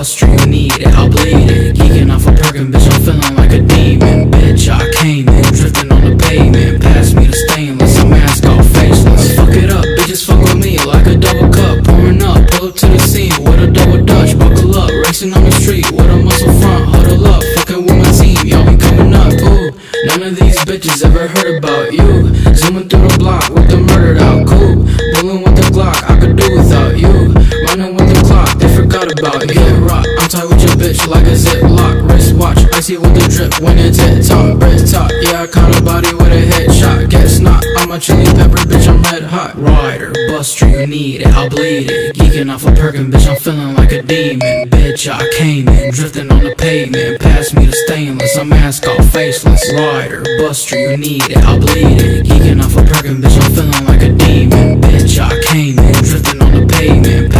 you need it, I'll bleed it. Geeking off a Perkin, bitch, I'm feeling like a demon. Bitch, I came in, drifting on the pavement. Pass me the stainless, I'm mask off, faceless. Fuck it up, bitches fuck with me like a double cup. Pouring up, pull up to the scene with a double dutch. Buckle up, racing on the street with a muscle front. Huddle up, fucking with my team, y'all be coming up. Ooh, none of these bitches ever heard about you. Zooming through the block with the murdered out cool. Bulling with the Glock, I could do without you. Running with the clock, they forgot about you. Get I'm tight with your bitch like a ziplock. Wrist watch, icy with the drip when it's hit top. Brit top, yeah, I caught a body with a headshot. Guess not, I'm a chili pepper, bitch, I'm red hot. Rider, buster, you need it, I'll bleed it. Geeking off a Perkin, bitch, I'm feeling like a demon. Bitch, I came in, drifting on the pavement. Pass me the stainless, I'm mask off, faceless. Rider, buster, you need it, I'll bleed it. Geeking off a Perkin, bitch, I'm feeling like a demon. Bitch, I came in, drifting on the pavement.